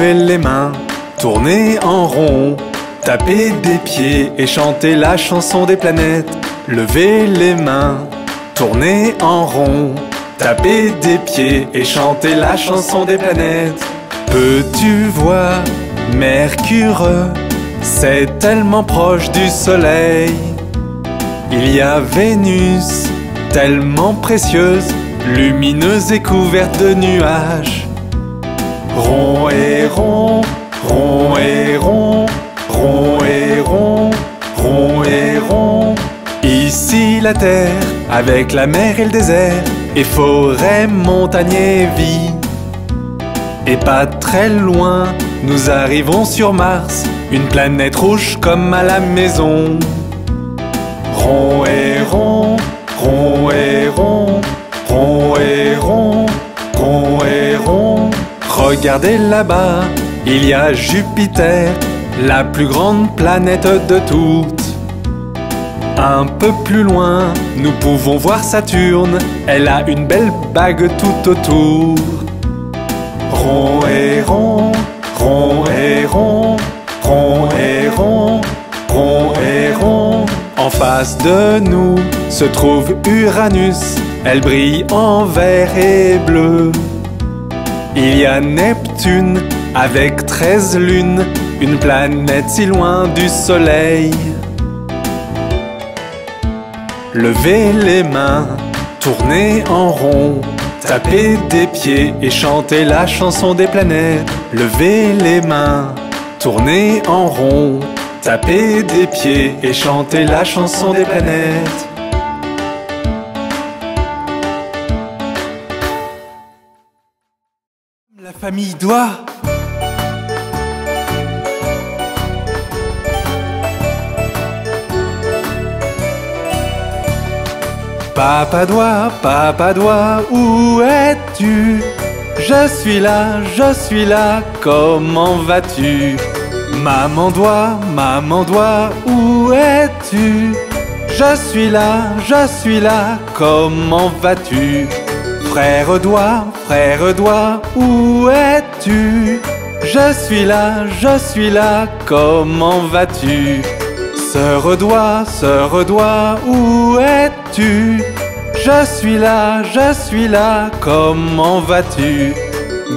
levez les mains, tournez en rond, tapez des pieds et chantez la chanson des planètes. Levez les mains, tournez en rond, tapez des pieds et chantez la chanson des planètes. Peux-tu voir Mercure? C'est tellement proche du Soleil. Il y a Vénus, tellement précieuse, lumineuse et couverte de nuages. Rond et rond, rond et rond, rond et rond, rond et rond. Ici la terre, avec la mer et le désert, et forêt, montagne et vie. Et pas très loin, nous arrivons sur Mars, une planète rouge comme à la maison. Rond et rond, rond Regardez là-bas, il y a Jupiter, la plus grande planète de toutes. Un peu plus loin, nous pouvons voir Saturne, elle a une belle bague tout autour. Rond et rond, rond et rond, rond et rond, rond et rond. En face de nous se trouve Uranus, elle brille en vert et bleu. Il y a Neptune avec 13 lunes, une planète si loin du Soleil. Levez les mains, tournez en rond, tapez des pieds et chantez la chanson des planètes. Levez les mains, tournez en rond, tapez des pieds et chantez la chanson des planètes. Famille doit. Papa doigt, papa doigt, où es-tu? Je suis là, je suis là, comment vas-tu? Maman doigt, maman doigt, où es-tu? Je suis là, je suis là, comment vas-tu? Frère doigt, frère doigt, où es-tu? Je suis là, je suis là, comment vas-tu? Sœur doigt, sœur doigt, où es-tu? Je suis là, je suis là, comment vas-tu?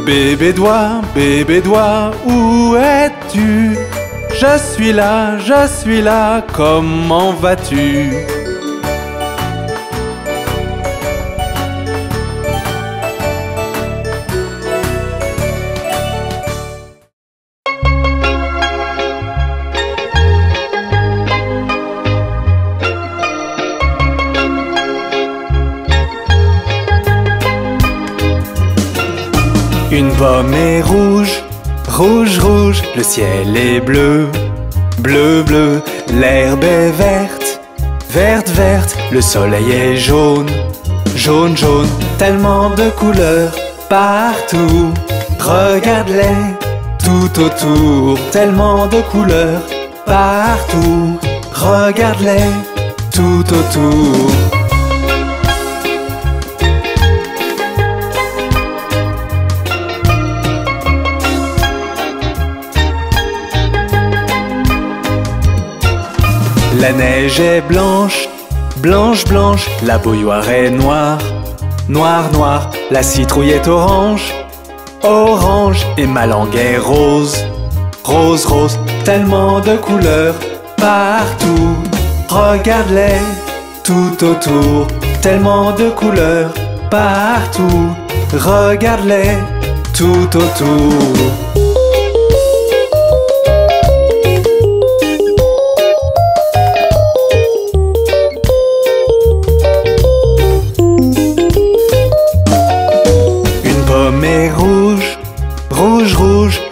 Bébé doigt, bébé doigt, où es-tu? Je suis là, je suis là, comment vas-tu? Pomme est rouge, rouge, rouge, le ciel est bleu, bleu, bleu, l'herbe est verte, verte, verte, le soleil est jaune, jaune, jaune, tellement de couleurs partout. Regarde-les tout autour, tellement de couleurs partout. Regarde-les tout autour. La neige est blanche, blanche, blanche, la bouilloire est noire, noire, noire, la citrouille est orange, orange, et ma langue est rose, rose, rose, tellement de couleurs partout. Regarde-les tout autour, tellement de couleurs partout. Regarde-les tout autour.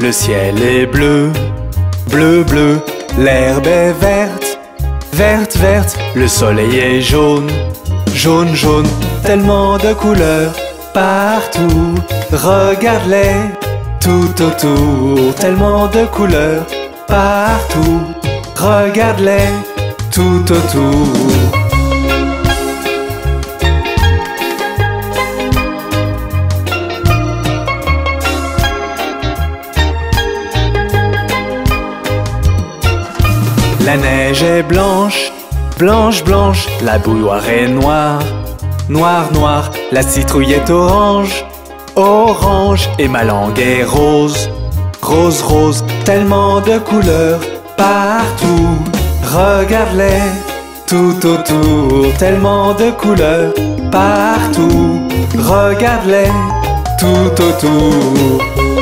Le ciel est bleu, bleu, bleu, l'herbe est verte, verte, verte, le soleil est jaune, jaune, jaune, tellement de couleurs partout. Regarde-les tout autour, tellement de couleurs partout. Regarde-les tout autour. La neige est blanche, blanche, blanche, la bouilloire est noire, noire, noire, la citrouille est orange, orange, et ma langue est rose, rose, rose, tellement de couleurs partout. Regarde-les tout autour, tellement de couleurs partout. Regarde-les tout autour.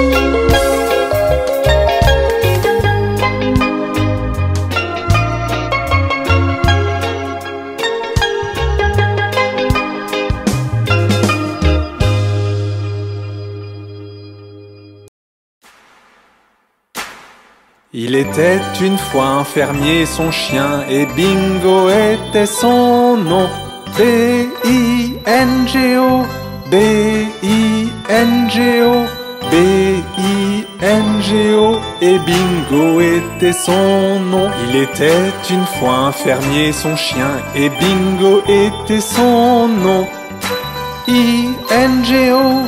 Il était une fois un fermier, son chien, et Bingo était son nom. B-I-N-G-O, B-I-N-G-O, B-I-N-G-O, et Bingo était son nom. Il était une fois un fermier, son chien, et Bingo était son nom. I-N-G-O,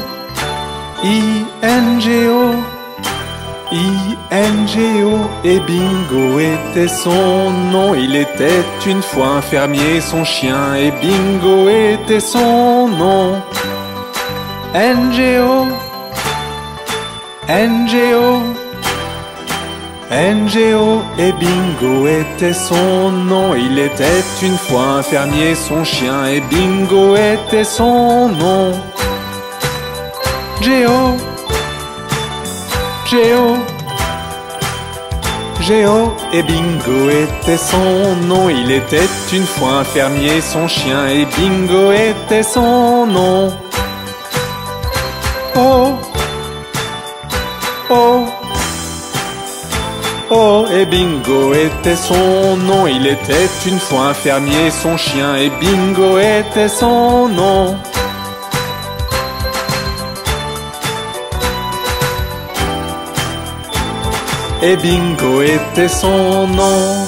I-N-G-O. I-N-G-O et Bingo était son nom. Il était une fois un fermier, son chien et Bingo était son nom. N-G-O, N-G-O, N-G-O et Bingo était son nom. Il était une fois un fermier, son chien et Bingo était son nom. G-O, Géo Géo et Bingo était son nom. Il était une fois un fermier, son chien et Bingo était son nom. Oh Oh Oh et Bingo était son nom. Il était une fois un fermier, son chien et Bingo était son nom. Et Bingo était son nom.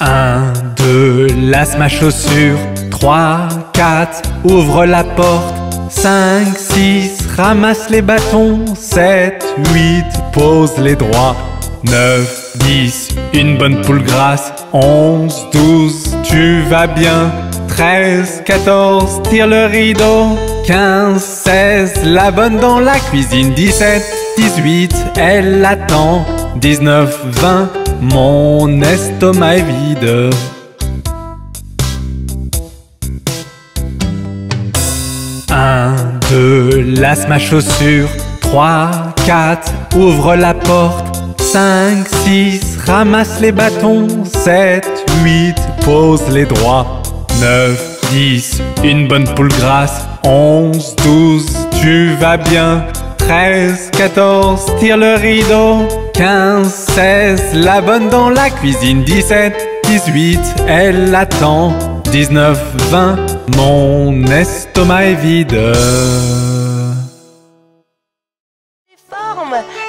Un, deux, lasse ma chaussure. Trois, quatre, ouvre la porte. Cinq, six, ramasse les bâtons. Sept, huit, pose les droits. Neuf, dix, une bonne poule grasse. Onze, douze, tu vas bien. 13, 14, tire le rideau. 15, 16, la bonne dans la cuisine. 17, 18, elle attend. 19, 20, mon estomac est vide. Un, deux, lasse ma chaussure. 3, 4, ouvre la porte. 5, 6, ramasse les bâtons. 7, 8, pose les droits. 9, 10, une bonne poule grasse. 11, 12, tu vas bien. 13, 14, tire le rideau. 15, 16, la bonne dans la cuisine. 17, 18, elle attend. 19, 20, mon estomac est vide.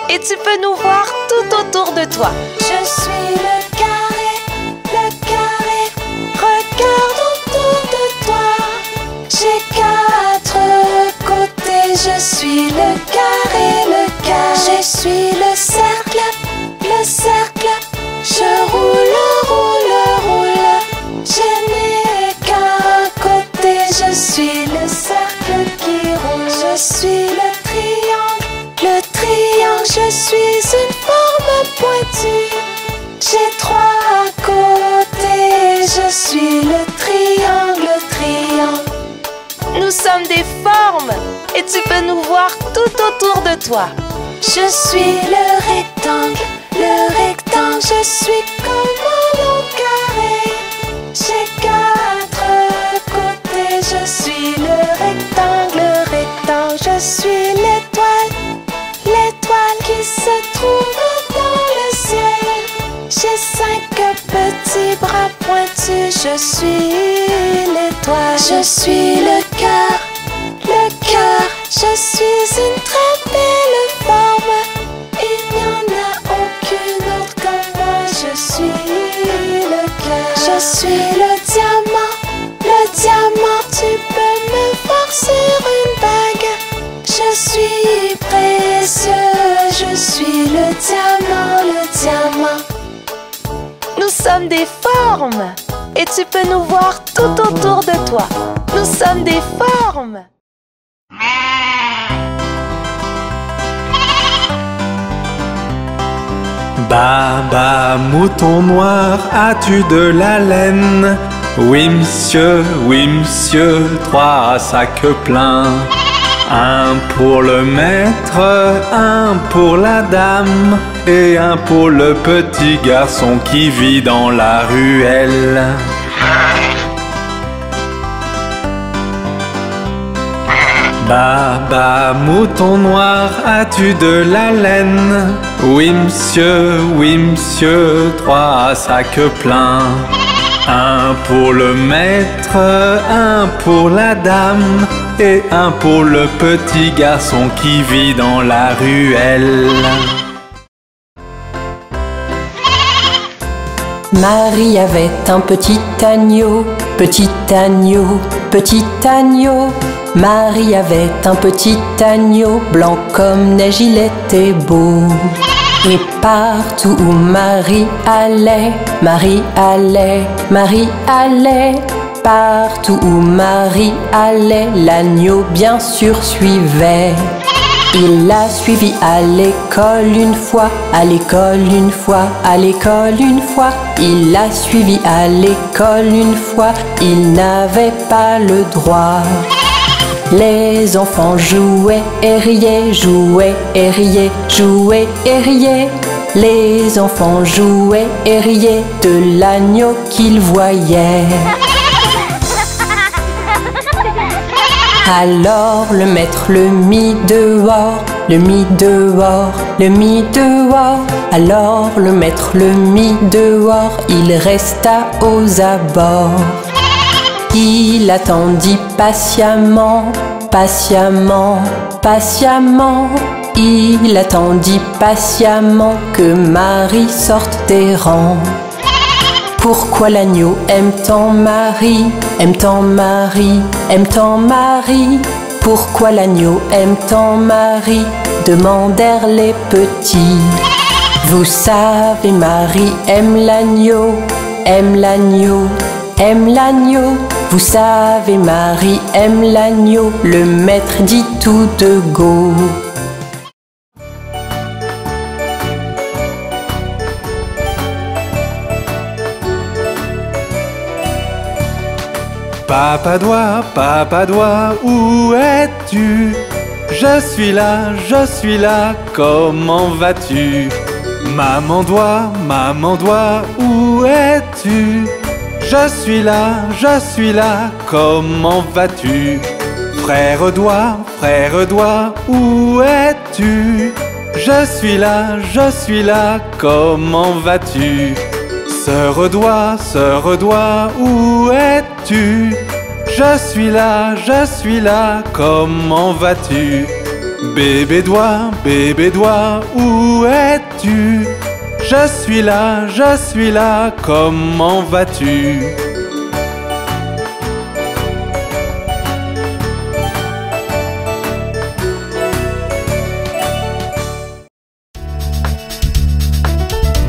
Et tu peux nous voir tout autour de toi. Je suis le Je suis le carré, le carré. Je suis le cercle, le cercle. Je roule, roule, roule. Je n'ai qu'un côté. Je suis le cercle qui roule. Je suis le triangle, le triangle. Je suis une forme pointue. J'ai trois côtés. Je suis le triangle, sommes des formes et tu peux nous voir tout autour de toi. Je suis le rectangle, le rectangle, je suis comme un long carré. J'ai quatre côtés, je suis le rectangle, le rectangle, je suis l'étoile, l'étoile qui se trouve dans le ciel. J'ai cinq petits bras pointus, je suis l'étoile, je suis le tu peux nous voir tout autour de toi. Nous sommes des formes. Baba, mouton noir, as-tu de la laine? Oui, monsieur, oui, monsieur, trois sacs pleins. Un pour le maître, un pour la dame, et un pour le petit garçon qui vit dans la ruelle. Baba, mouton noir, as-tu de la laine? Oui, monsieur, oui, monsieur, trois sacs pleins. Un pour le maître, un pour la dame, et un pour le petit garçon qui vit dans la ruelle. Marie avait un petit agneau, petit agneau, petit agneau. Marie avait un petit agneau, blanc comme neige, il était beau. Et partout où Marie allait, Marie allait, Marie allait, partout où Marie allait, l'agneau bien sûr suivait. Il l'a suivi à l'école une fois, à l'école une fois, à l'école une fois. Il l'a suivi à l'école une fois, il n'avait pas le droit. Les enfants jouaient et riaient, jouaient et riaient, jouaient et riaient. Les enfants jouaient et riaient de l'agneau qu'ils voyaient. Alors le maître le mit dehors, le mit dehors, le mit dehors. Alors le maître le mit dehors, il resta aux abords. Il attendit patiemment, patiemment, patiemment. Il attendit patiemment que Marie sorte des rangs. Pourquoi l'agneau aime tant Marie, aime tant Marie, aime tant Marie? Pourquoi l'agneau aime tant Marie? demandèrent les petits. Vous savez, Marie aime l'agneau, aime l'agneau, aime l'agneau. Vous savez, Marie aime l'agneau, le maître dit tout de go. Papa doigt, papa doigt, où es-tu? Je suis là, je suis là, comment vas-tu? Maman doigt, maman doigt, où es-tu? Je suis là, je suis là, comment vas-tu? Frère doigt, frère doigt, où es-tu? Je suis là, je suis là, comment vas-tu? Sœur doigt, sœur doigt, où es-tu? Je suis là, je suis là, comment vas-tu? Bébé doigt, bébé doigt, où es-tu? Je suis là, je suis là, comment vas-tu?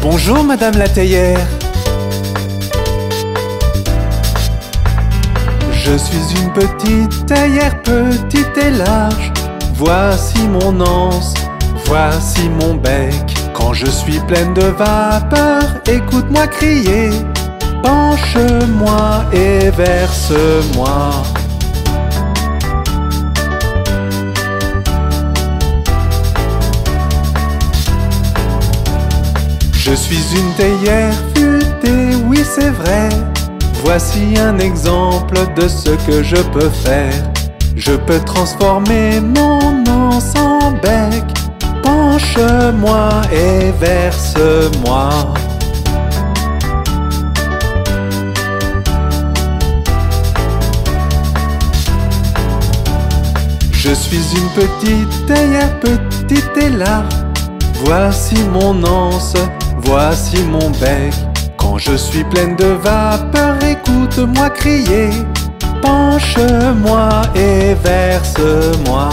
Bonjour Madame la théière. Je suis une petite théière, petite et large. Voici mon anse, voici mon bec. Quand je suis pleine de vapeur, écoute-moi crier. Penche-moi et verse-moi. Je suis une théière futée, oui c'est vrai. Voici un exemple de ce que je peux faire. Je peux transformer mon anse en bec. Penche-moi et verse-moi. Je suis une petite théière, petite et là. Voici mon anse, voici mon bec. Quand je suis pleine de vapeur, écoute-moi crier. Penche-moi et verse-moi.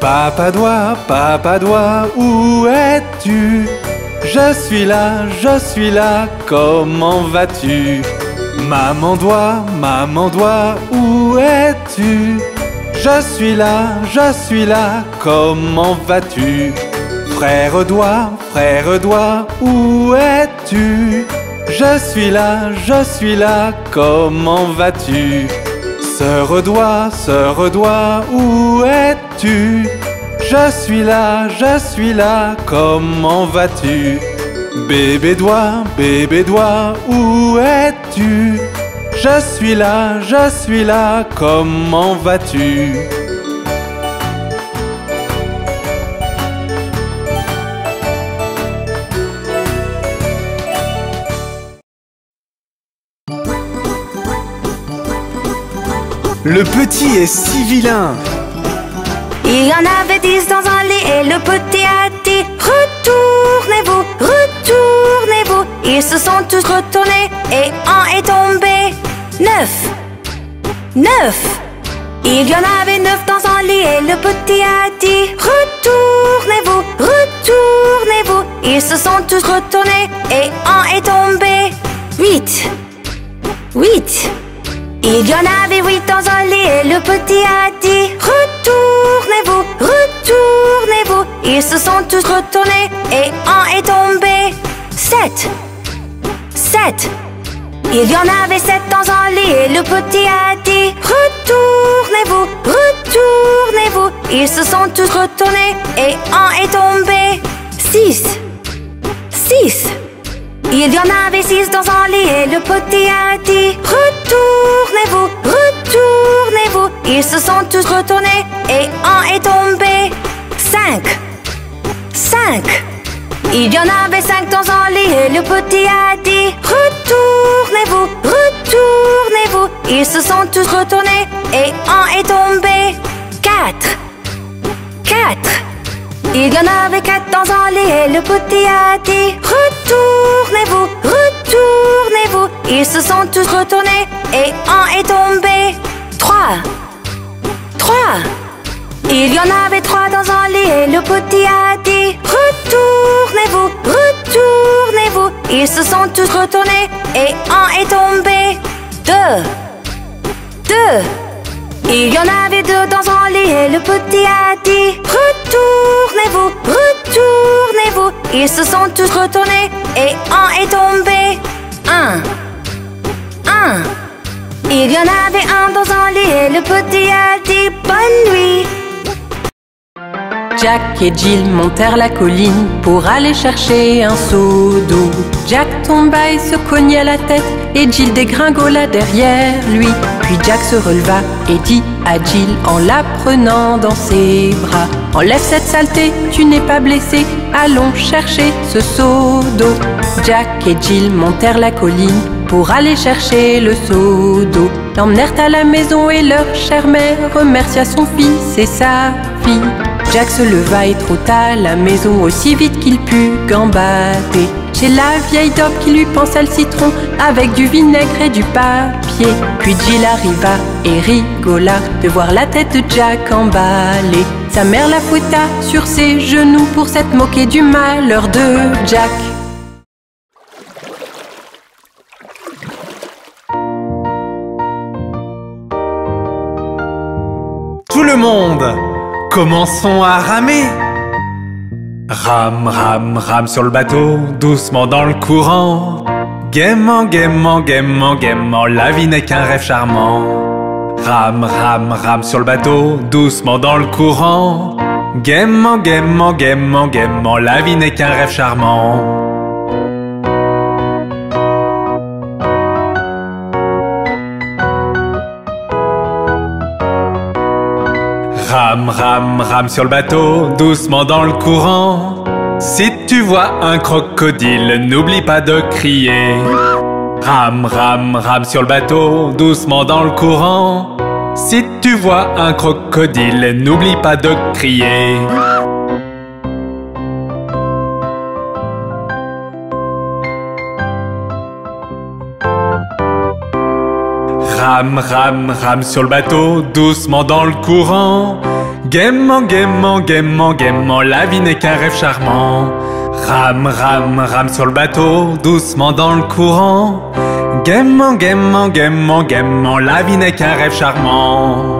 Papa doigt, papa doigt, où es-tu? Je suis là, je suis là, comment vas-tu? Maman doigt, maman doigt, où es-tu? Je suis là, je suis là, comment vas-tu? Frère doigt, frère doigt, où es-tu? Je suis là, je suis là, comment vas-tu? Sœur doigt, sœur doigt, où es-tu? Je suis là, je suis là, comment vas-tu? Bébé doigt, bébé doigt, où es-tu? Je suis là, je suis là, comment vas-tu? Le petit est si vilain. Il y en avait dix dans un lit et le petit a dit Retournez-vous, retournez-vous Ils se sont tous retournés et un est tombé. Neuf, neuf. Il y en avait neuf dans un lit et le petit a dit Retournez-vous, retournez-vous Ils se sont tous retournés et un est tombé. Huit, huit il y en avait huit dans un lit et le petit a dit Retournez-vous, retournez-vous. Ils se sont tous retournés et un est tombé. Sept, sept. Il y en avait sept dans un lit et le petit a dit Retournez-vous, retournez-vous. Ils se sont tous retournés et un est tombé. Six, six. Il y en avait six dans un lit et le petit a dit Retournez-vous, Ils se sont tous retournés et un est tombé. Cinq, cinq. Il y en avait cinq dans un lit et le petit a dit Retournez-vous, retournez-vous. Ils se sont tous retournés et un est tombé. Quatre, quatre. Il y en avait quatre dans un lit et le petit a dit Retournez-vous, retournez-vous. Ils se sont tous retournés et un est tombé. Trois, trois. Il y en avait trois dans un lit et le petit a dit Retournez-vous, retournez-vous. Ils se sont tous retournés et un est tombé. Deux, deux. Il y en avait deux dans un lit et le petit a dit Retournez-vous, retournez-vous. Ils se sont tous retournés et un est tombé. Un, un Il y en avait un dans un lit et le petit a dit Bonne nuit Jack et Jill montèrent la colline pour aller chercher un seau d'eau. Jack tomba et se cogna la tête et Jill dégringola derrière lui. Puis Jack se releva et dit à Jill en la prenant dans ses bras Enlève cette saleté, tu n'es pas blessé, allons chercher ce seau d'eau. Jack et Jill montèrent la colline pour aller chercher le seau d'eau. L'emmenèrent à la maison et leur chère mère remercia son fils et sa fille. Jack se leva et trotta la maison aussi vite qu'il put gambader. Chez la vieille dope qui lui pensa le citron avec du vinaigre et du papier. Puis Jill arriva et rigola de voir la tête de Jack emballée. Sa mère la fouetta sur ses genoux pour s'être moquée du malheur de Jack. Commençons à ramer. Rame, rame, rame sur le bateau, doucement dans le courant. Gaiement, gaiement, gaiement, gaiement, la vie n'est qu'un rêve charmant. Rame, rame, rame sur le bateau, doucement dans le courant. Gaiement, gaiement, gaiement, gaiement, la vie n'est qu'un rêve charmant Rame, rame, rame sur le bateau, doucement dans le courant. Si tu vois un crocodile, n'oublie pas de crier. Rame, rame, rame sur le bateau, doucement dans le courant. Si tu vois un crocodile, n'oublie pas de crier. Rame, rame, rame sur le bateau, doucement dans le courant. Gaiement, gaiement, gaiement, gaiement, la vie n'est qu'un rêve charmant. Rame, rame, rame sur le bateau, doucement dans le courant. Gaiement, gaiement, gaiement, gaiement, la vie n'est qu'un rêve charmant.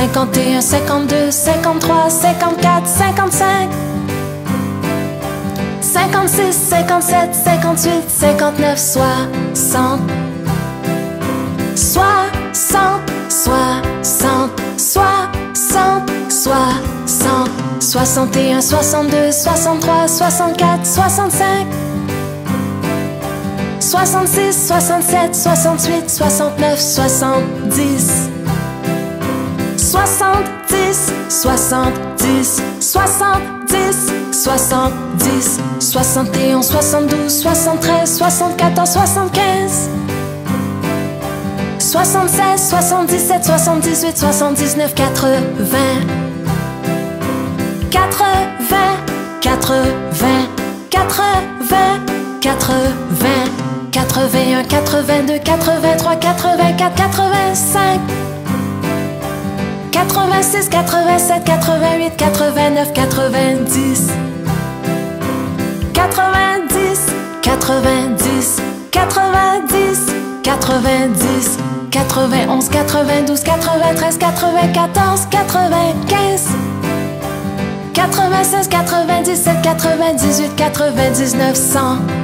51, 52, 53, 54, 55 56, 57, 58, 59, 60 60, 60, 60, 60, 61, 62, 63, 64, 65 66, 67, 68, 69, 70 70, 70, 70, 70 71, 72, 73, 74, 75 76, 77, 78, 79, 80 80, 80, 80, 80 81, 82, 83, 84, 85 86, 87, 88, 89, 90 90, 90, 90, 90 91, 92, 93, 94, 95 96, 97, 98, 99, 100 100,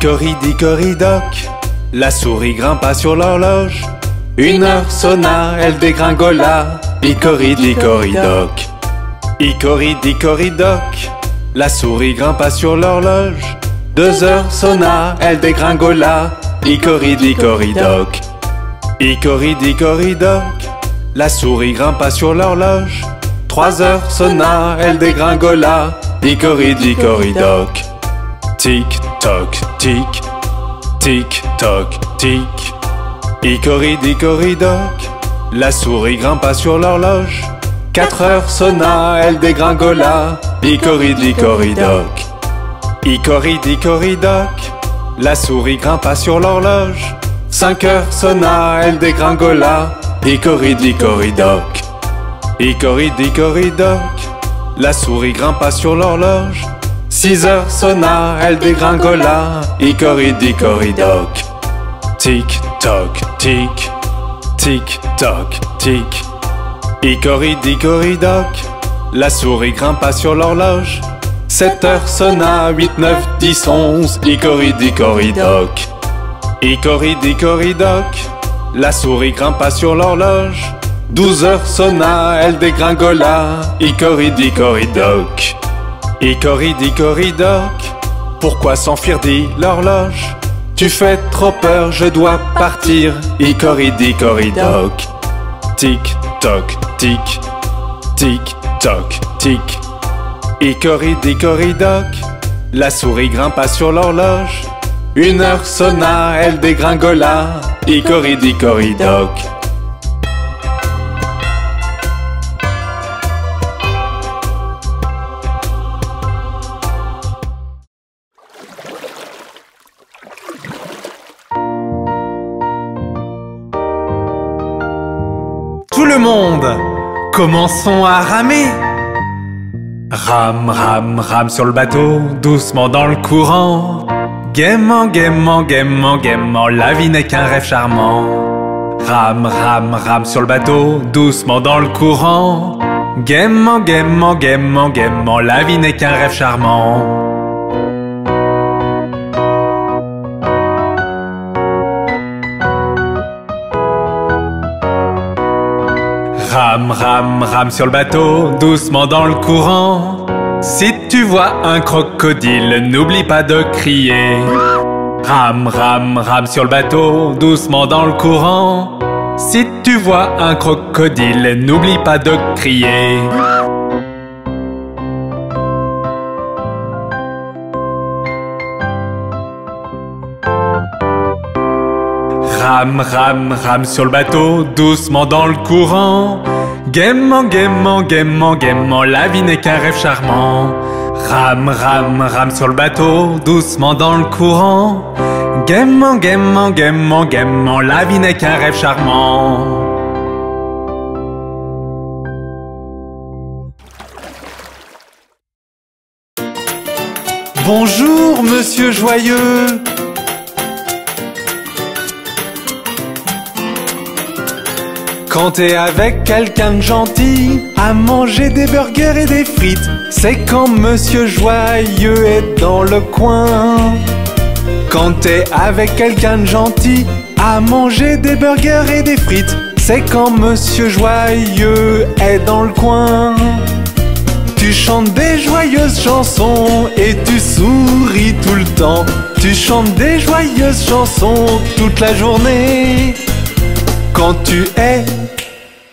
Icori-dicori-doc, la souris grimpa sur l'horloge. Une heure sonna, elle dégringola. Icori-dicori-doc. Icori-dicori-doc, la souris grimpa sur l'horloge. Deux heures sonna, elle dégringola. Icori-dicori-doc. Icori-dicori-doc, la souris grimpa sur l'horloge. Trois heures sonna, elle dégringola. Icori-dicori-doc. Tic toc tic, tic toc tic. Icori-dicori-doc, la souris grimpa sur l'horloge. Quatre heures sonna, elle dégringola. Icori-dicori-doc. Icori-dicori-doc, la souris grimpa sur l'horloge. Cinq heures sonna, elle dégringola. Icori-dicori-doc. Icoridicoridoc, la souris grimpa sur l'horloge. Six heures sonna, elle dégringola. Icoridicoridoc. Tic toc tic, tic toc tic. Icoridicoridoc, la souris grimpa sur l'horloge. Sept heures sonna, huit, neuf, dix, onze. Icoridicoridoc. Icoridicoridoc, la souris grimpa sur l'horloge. Douze heures sonna, elle dégringola. Icoridicoridoc. Icoridicoridoc, pourquoi s'enfuir dit l'horloge Tu fais trop peur, je dois partir. Icoridicoridoc. Tic toc tic, tic toc tic. Icoridicoridoc, la souris grimpa sur l'horloge. Une heure sonna, elle dégringola. Icoridicoridoc. Le monde, commençons à ramer. Rame, rame, rame sur le bateau, doucement dans le courant. Gaiement, gaiement, gaiement, gaiement, la vie n'est qu'un rêve charmant. Rame, rame, rame sur le bateau, doucement dans le courant. Gaiement, gaiement, gaiement, gaiement, la vie n'est qu'un rêve charmant. Rame, rame, rame sur le bateau, doucement dans le courant. Si tu vois un crocodile, n'oublie pas de crier. Rame, rame, rame sur le bateau, doucement dans le courant. Si tu vois un crocodile, n'oublie pas de crier. Rame, rame, rame sur le bateau, doucement dans le courant. Gaiement, gaiement, gaiement, gaiement, la vie n'est qu'un rêve charmant. Rame, rame, rame sur le bateau, doucement dans le courant. Gaiement, gaiement, gaiement, gaiement, la vie n'est qu'un rêve charmant. Bonjour, monsieur joyeux. Quand t'es avec quelqu'un de gentil, à manger des burgers et des frites, c'est quand Monsieur Joyeux est dans le coin. Quand t'es avec quelqu'un de gentil, à manger des burgers et des frites, c'est quand Monsieur Joyeux est dans le coin. Tu chantes des joyeuses chansons et tu souris tout le temps. Tu chantes des joyeuses chansons toute la journée. Quand tu es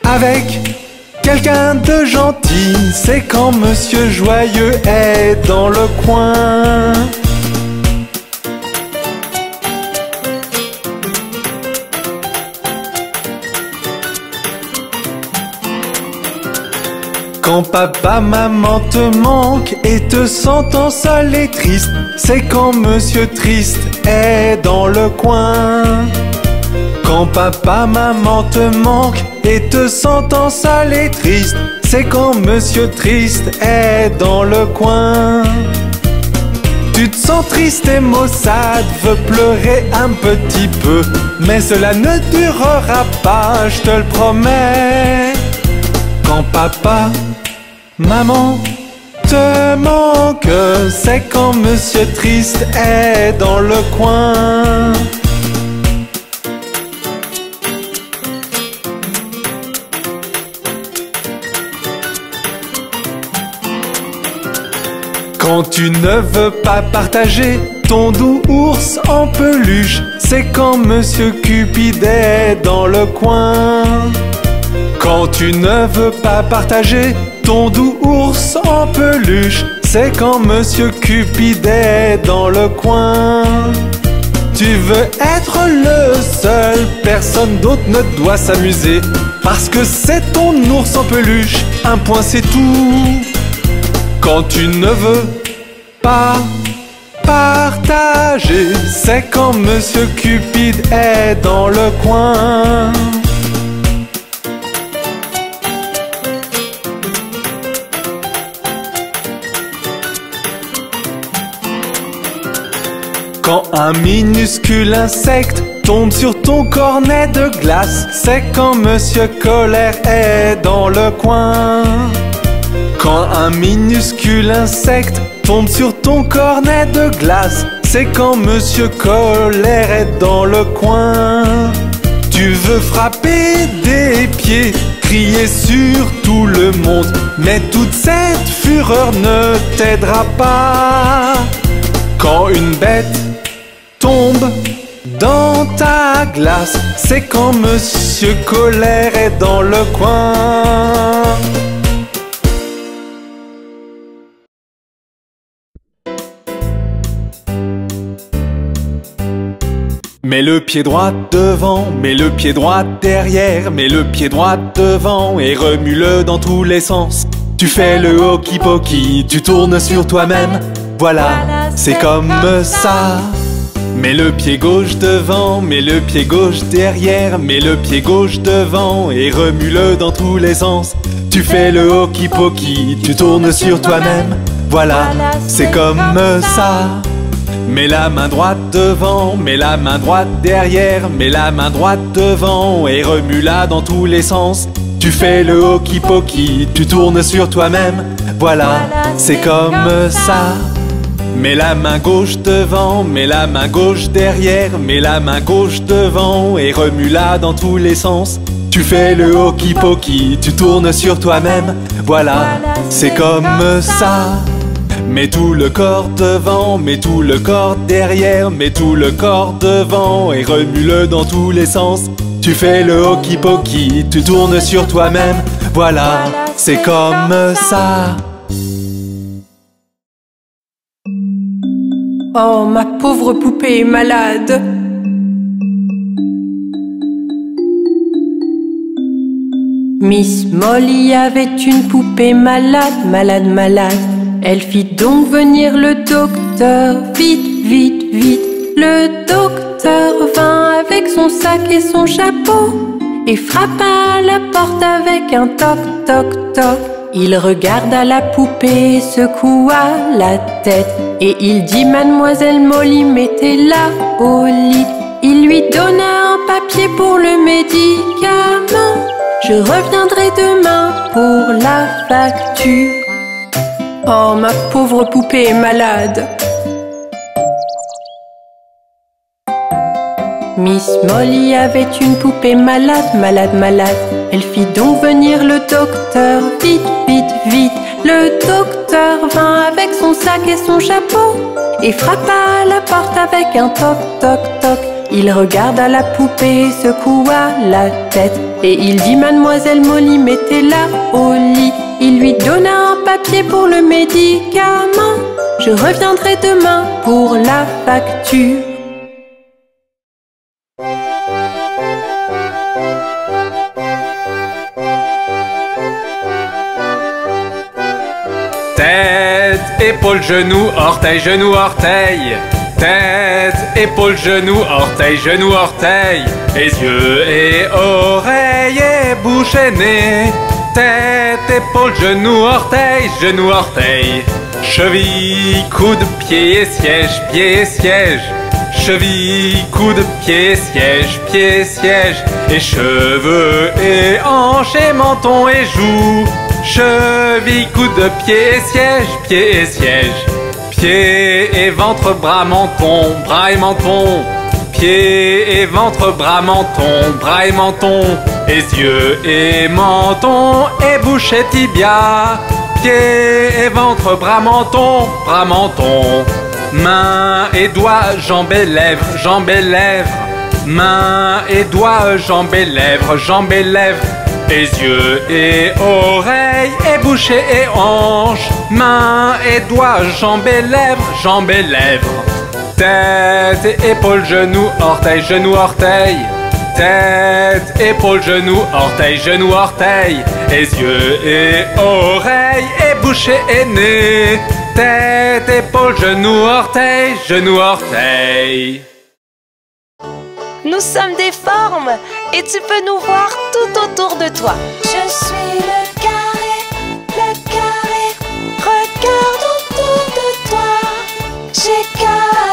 avec quelqu'un de gentil, c'est quand Monsieur Joyeux est dans le coin. Quand papa, maman te manque et te sentant seul et triste, c'est quand Monsieur Triste est dans le coin. Quand papa, maman te manque et te sentant seul et triste, c'est quand Monsieur Triste est dans le coin. Tu te sens triste et maussade, veux pleurer un petit peu, mais cela ne durera pas, je te le promets. Quand papa, maman te manque, c'est quand Monsieur Triste est dans le coin. Quand tu ne veux pas partager ton doux ours en peluche, c'est quand Monsieur Cupid est dans le coin. Quand tu ne veux pas partager ton doux ours en peluche, c'est quand Monsieur Cupid est dans le coin. Tu veux être le seul, personne d'autre ne doit s'amuser, parce que c'est ton ours en peluche, un point c'est tout. Quand tu ne veux pas partager, c'est quand Monsieur Cupide est dans le coin. Quand un minuscule insecte tombe sur ton cornet de glace, c'est quand Monsieur Colère est dans le coin. Quand un minuscule insecte tombe sur ton cornet de glace, c'est quand Monsieur Colère est dans le coin. Tu veux frapper des pieds, crier sur tout le monde, mais toute cette fureur ne t'aidera pas. Quand une bête tombe dans ta glace, c'est quand Monsieur Colère est dans le coin. Mets le pied droit devant, mets le pied droit derrière, mets le pied droit devant et remue-le dans tous les sens. Tu fais le hockey pokey, tu tournes sur toi-même. Voilà, c'est comme ça. Mets le pied gauche devant, mets le pied gauche derrière, mets le pied gauche devant et remue-le dans tous les sens. Tu fais le hockey pokey, tu tournes sur toi-même. Voilà, c'est comme ça. Mets la main droite devant, mets la main droite derrière, mets la main droite devant et remue-la dans tous les sens. Tu fais le hockey pokey, tu tournes sur toi-même. Voilà, c'est comme ça. Mets la main gauche devant, mets la main gauche derrière, mets la main gauche devant et remue-la dans tous les sens. Tu fais le hockey pokey, tu tournes sur toi-même. Voilà, c'est comme ça. Mets tout le corps devant, mets tout le corps derrière, mets tout le corps devant et remue-le dans tous les sens. Tu fais le hockey pokey, tu tournes sur toi-même. Voilà, c'est comme ça. Oh, ma pauvre poupée est malade. Miss Molly avait une poupée malade, malade, malade. Elle fit donc venir le docteur, vite, vite, vite. Le docteur vint avec son sac et son chapeau et frappa à la porte avec un toc, toc, toc. Il regarda la poupée, secoua la tête et il dit Mademoiselle Molly, mettez-la au lit. Il lui donna un papier pour le médicament. Je reviendrai demain pour la facture. Oh, ma pauvre poupée est malade. Miss Molly avait une poupée malade, malade, malade. Elle fit donc venir le docteur, vite, vite, vite. Le docteur vint avec son sac et son chapeau et frappa à la porte avec un toc, toc, toc. Il regarda la poupée, secoua la tête et il dit Mademoiselle Molly, mettez-la au lit. Il lui donna un papier pour le médicament. Je reviendrai demain pour la facture. Tête, épaule, genou, orteil, genou, orteil. Tête, épaule, genou, orteil, genou, orteil. Les yeux et oreilles et bouche et nez. Tête, épaule, genou, orteil, genou, orteil. Cheville, coude, pied et siège, pied et siège. Cheville, coude, pied, siège, pied, siège. Et cheveux et hanches et menton et joues. Cheville, coude, pied, siège, pied et siège. Pied et ventre, bras, menton, bras et menton. Pied et ventre, bras, menton, bras et menton. Et yeux et menton et bouche et tibia. Pied et ventre, bras, menton, bras, menton. Mains et doigts, jambes et lèvres, jambes et lèvres. Mains et doigts, jambes et lèvres, jambes et lèvres. Et yeux et oreilles et bouche et hanches. Mains et doigts, jambes et lèvres, jambes et lèvres. Tête et épaules, genoux, orteil, genou, orteil. Tête, épaule, genou, orteil, genou, orteil. Et yeux et oreilles et bouche et nez. Tête, épaule, genou, orteil, genou, orteil. Nous sommes des formes et tu peux nous voir tout autour de toi. Je suis le carré, le carré. Regarde autour de toi. J'ai quatre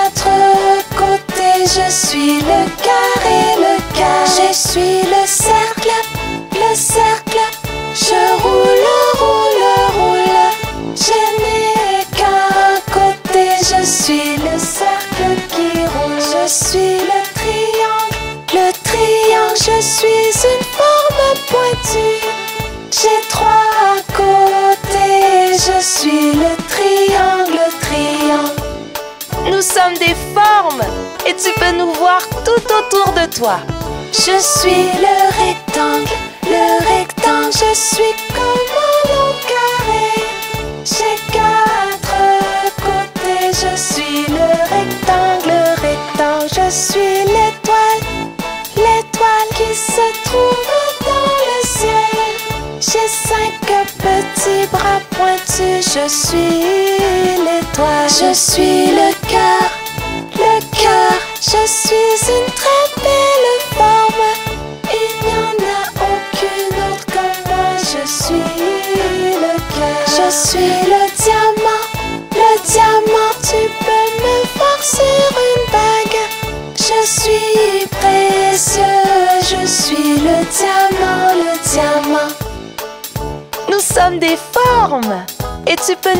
je suis le carré, le carré. Je suis le cercle, le cercle. Je roule, roule, roule. Je n'ai qu'un côté. Je suis le cercle qui roule. Je suis le. Je suis une forme pointue. J'ai trois côtés. Je suis le triangle, triangle. Nous sommes des formes et tu peux nous voir tout autour de toi. Je suis le rectangle, le rectangle, je suis comme un long carré. J'ai quatre côtés, je suis le rectangle, le rectangle, je suis l'étoile, je suis l'étoile, je suis le cœur, le cœur, je suis une très belle forme. Il n'y en a aucune autre comme moi, je suis le cœur, je suis le diamant, le diamant, tu peux me sur une bague. Je suis précieux, je suis le diamant, le diamant. Nous sommes des formes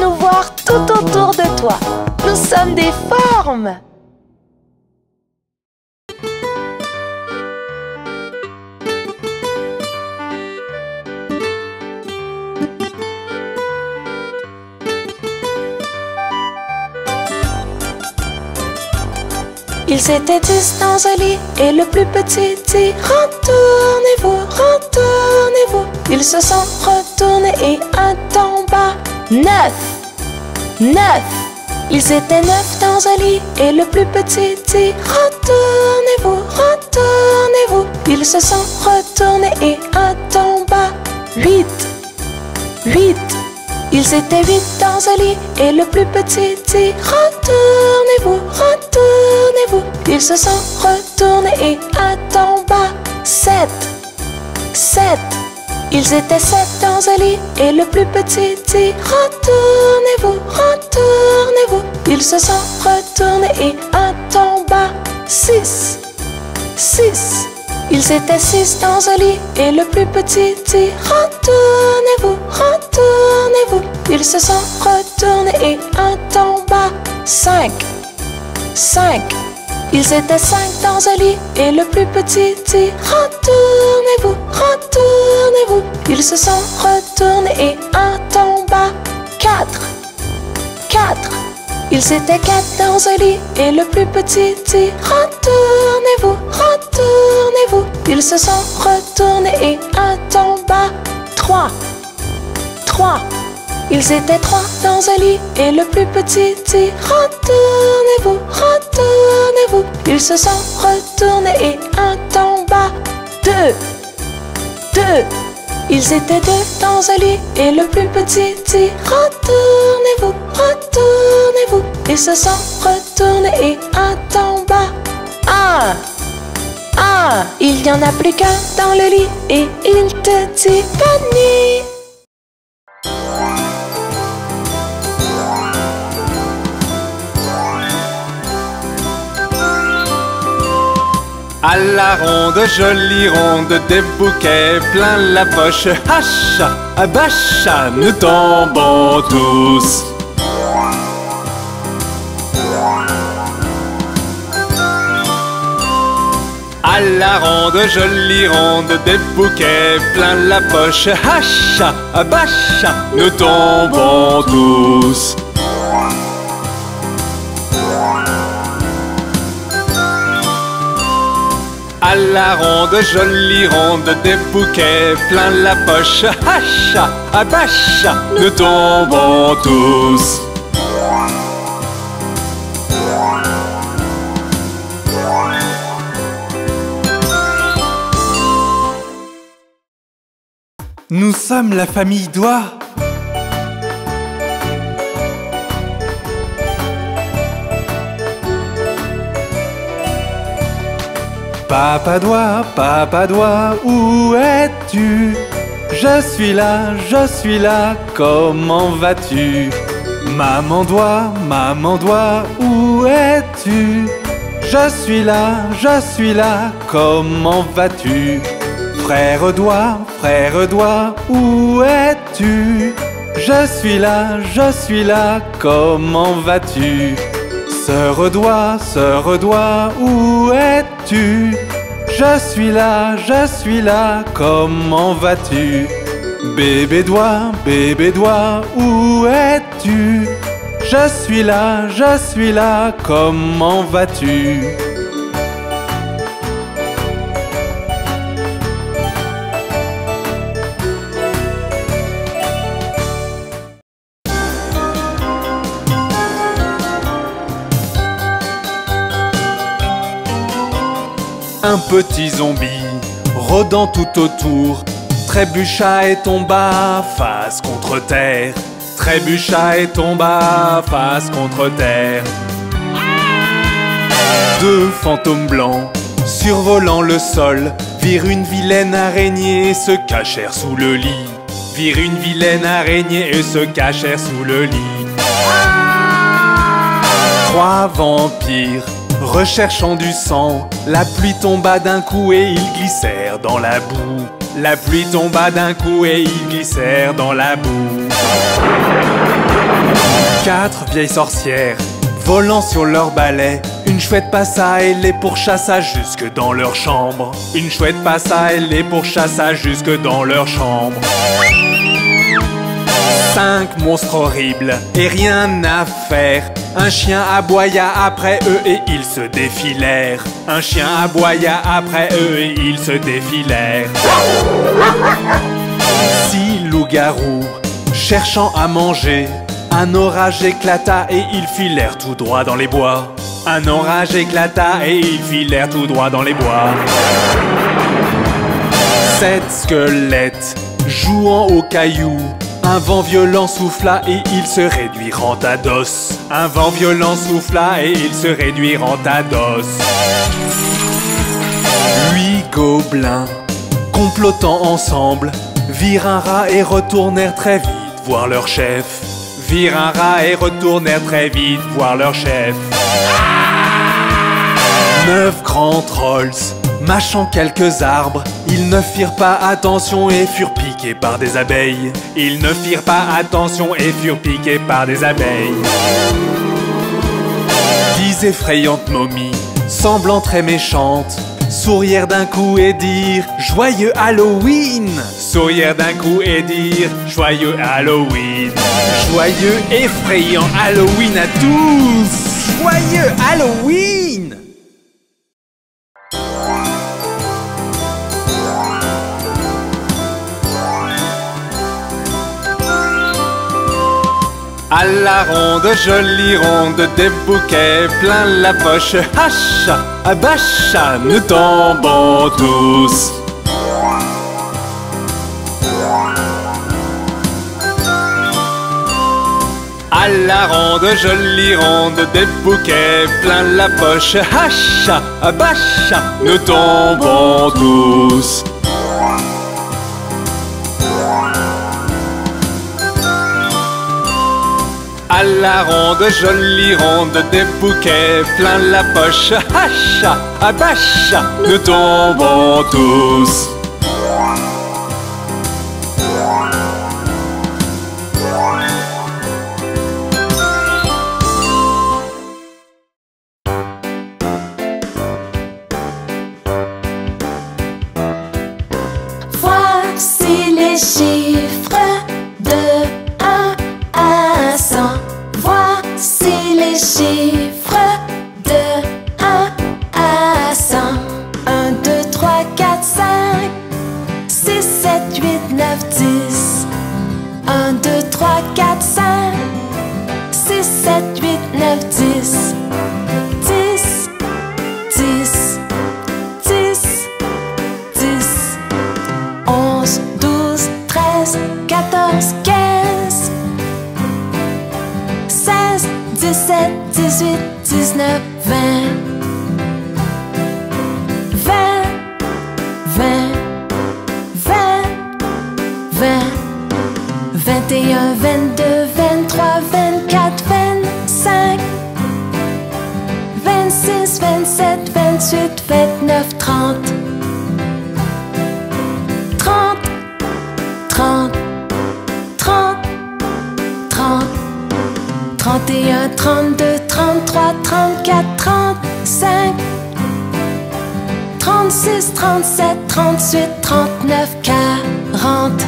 nous voir tout autour de toi. Nous sommes des formes. Ils étaient dix dans un lit et le plus petit dit Retournez-vous, retournez-vous. Ils se sont retournés et un tomba. Neuf. Neuf. Ils étaient neuf dans un lit et le plus petit dit Retournez-vous, retournez-vous. Ils se sont retournés et un tomba. Huit. Huit. Ils étaient huit dans un lit et le plus petit dit Retournez-vous, retournez-vous. Ils se sont retournés et un tomba. Sept. Sept. Ils étaient sept dans un lit et le plus petit dit Retournez-vous, retournez-vous. Ils se sont retournés et un tomba. Six. Six. Ils étaient six dans un lit et le plus petit dit Retournez-vous, retournez-vous. Ils se sont retournés et un tomba. Cinq. Cinq. Ils étaient cinq dans un lit et le plus petit dit Retournez-vous, retournez-vous. Ils se sont retournés et un tomba. Quatre. Quatre. Ils étaient quatre dans un lit et le plus petit dit Retournez-vous, retournez-vous. Ils se sont retournés et un tomba. Trois. Trois. Ils étaient trois dans un lit et le plus petit dit Retournez-vous, retournez-vous. Ils se sont retournés et un tomba. Deux. Deux. Ils étaient deux dans un lit et le plus petit dit Retournez-vous, retournez-vous. Ils se sont retournés et un tomba. Un. Un. Il n'y en a plus qu'un dans le lit et il te dit bonne À la ronde, jolie ronde, des bouquets plein la poche. Hacha, abacha, nous tombons tous. À la ronde, jolie ronde, des bouquets plein la poche. Hacha, abacha, nous tombons tous. La ronde, jolie ronde, des bouquets plein la poche. Hacha, abacha, nous tombons tous. Nous sommes la famille Doigt. Papa doigt, papa doigt, où es-tu? Je suis là, je suis là, comment vas-tu? Maman doigt, maman doigt, où es-tu? Je suis là, je suis là, comment vas-tu? Frère doigt, frère doigt, où es-tu? Je suis là, je suis là, comment vas-tu? Sœur doigt, sœur doigt, où es-tu? Je suis là, je suis là, comment vas-tu? Bébé doigt, bébé doigt, où es-tu? Je suis là, je suis là, comment vas-tu? Un petit zombie rôdant tout autour trébucha et tomba face contre terre. Trébucha et tomba face contre terre. Deux fantômes blancs survolant le sol virent une vilaine araignée et se cachèrent sous le lit. Virent une vilaine araignée et se cachèrent sous le lit. Trois vampires recherchant du sang, la pluie tomba d'un coup et ils glissèrent dans la boue. La pluie tomba d'un coup et ils glissèrent dans la boue. Quatre vieilles sorcières, volant sur leur balai, une chouette passa et les pourchassa jusque dans leur chambre. Une chouette passa et les pourchassa jusque dans leur chambre. Cinq monstres horribles et rien à faire. Un chien aboya après eux et ils se défilèrent. Un chien aboya après eux et ils se défilèrent. Six loups-garous cherchant à manger. Un orage éclata et ils filèrent tout droit dans les bois. Un orage éclata et ils filèrent tout droit dans les bois. Sept squelettes jouant aux cailloux. Un vent violent souffla et ils se réduirent à dos. Un vent violent souffla et ils se réduirent à dos. Huit gobelins, complotant ensemble, virent un rat et retournèrent très vite voir leur chef. Virent un rat et retournèrent très vite voir leur chef. Neuf grands trolls, mâchant quelques arbres, ils ne firent pas attention et furent piqués par des abeilles. Ils ne firent pas attention et furent piqués par des abeilles. Dix effrayantes momies, semblant très méchantes, sourire d'un coup et dire Joyeux Halloween Sourire d'un coup et dire Joyeux Halloween Joyeux effrayant Halloween à tous Joyeux Halloween À la ronde, jolie ronde, des bouquets plein la poche. Hacha, abacha, nous tombons tous. À la ronde, jolie ronde, des bouquets plein la poche. Hacha, abacha, nous tombons tous. La ronde, jolie ronde, des bouquets plein la poche. Hacha, abacha, nous tombons tous. 31, 32, 33, 34, 35 36, 37, 38, 39, 40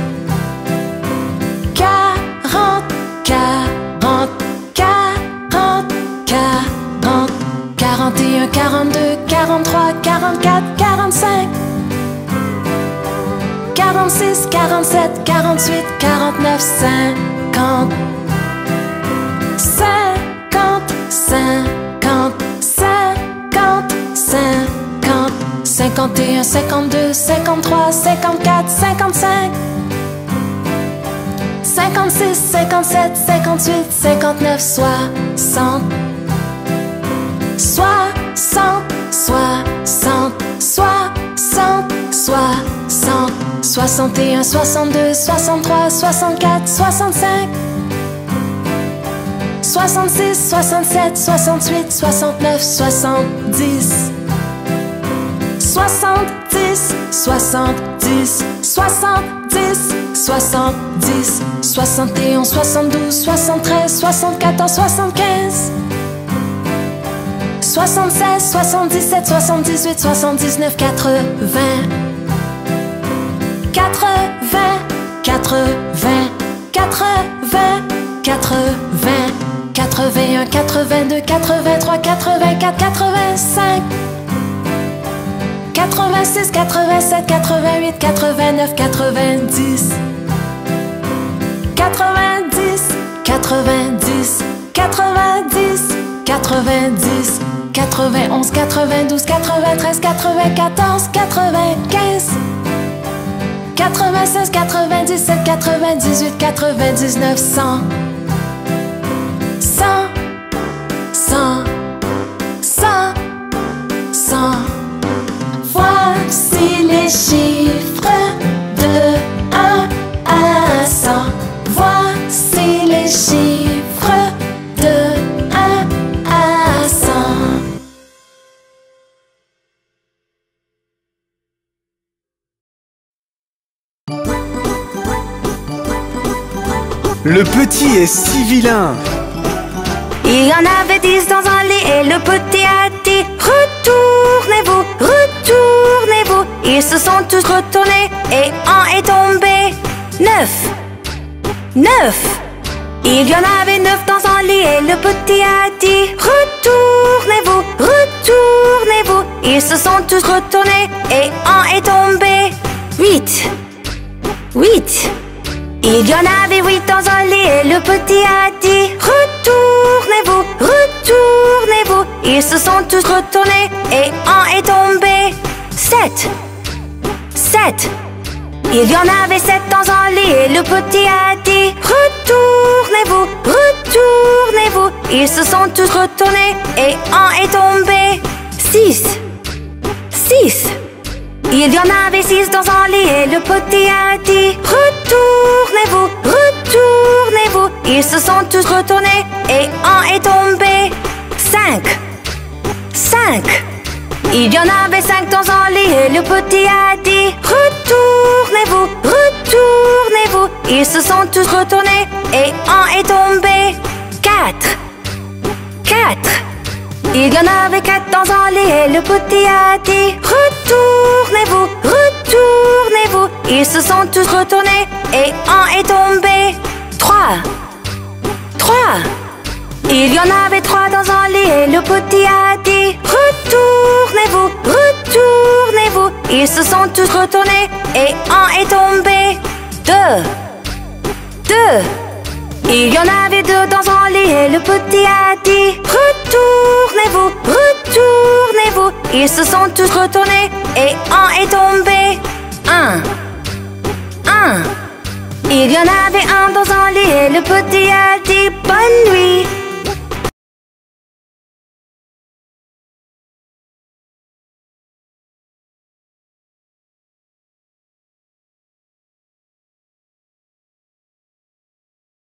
40, 40, 40, 40 41, 42, 43, 44, 45 46, 47, 48, 49, 50 51, 52, 53, 54, 55 56, 57, 58, 59, 60 60, 60, 60, 60 61, 62, 63, 64, 65 66, 67, 68, 69, 70 70, 70, 70, 70 71, 72, 73, 74, 75 76, 77, 78, 79, 80 80, 80, 80, 80 81, 82, 83, 84, 85 86, 87, 88, 89, 90 90, 90, 90, 90 91, 92, 93, 94, 95 96, 97, 98, 99, 100 100 Le petit est si vilain. Il y en avait dix dans un lit et le petit a dit Retournez-vous, retournez-vous. Ils se sont tous retournés et un est tombé. Neuf. Neuf. Il y en avait neuf dans un lit et le petit a dit Retournez-vous, retournez-vous. Ils se sont tous retournés et un est tombé. Huit. Huit il y en avait huit dans un lit et le petit a dit Retournez-vous, retournez-vous. Ils se sont tous retournés et un est tombé. Sept. Sept. Il y en avait sept dans un lit et le petit a dit Retournez-vous, retournez-vous. Ils se sont tous retournés et un est tombé. Six. Six il y en avait six dans un lit et le petit a dit Retournez-vous, retournez-vous. Ils se sont tous retournés et un est tombé. Cinq. Cinq. Il y en avait cinq dans un lit et le petit a dit Retournez-vous, retournez-vous. Ils se sont tous retournés et un est tombé. Quatre. Quatre il y en avait quatre dans un lit et le petit a dit Retournez-vous, retournez-vous. Ils se sont tous retournés et un est tombé. Trois. Trois. Il y en avait trois dans un lit et le petit a dit Retournez-vous, retournez-vous. Ils se sont tous retournés et un est tombé. Deux. Deux il y en avait deux dans un lit et le petit a dit Retournez-vous, retournez-vous. Ils se sont tous retournés et un est tombé. Un Un. Il y en avait un dans un lit et le petit a dit Bonne nuit,